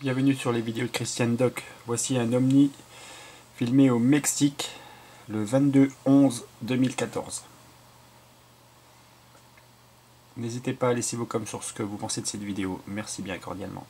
Bienvenue sur les vidéos de Christian Doc. Voici un Omni filmé au Mexique le 22-11-2014. N'hésitez pas à laisser vos commentaires sur ce que vous pensez de cette vidéo. Merci bien cordialement.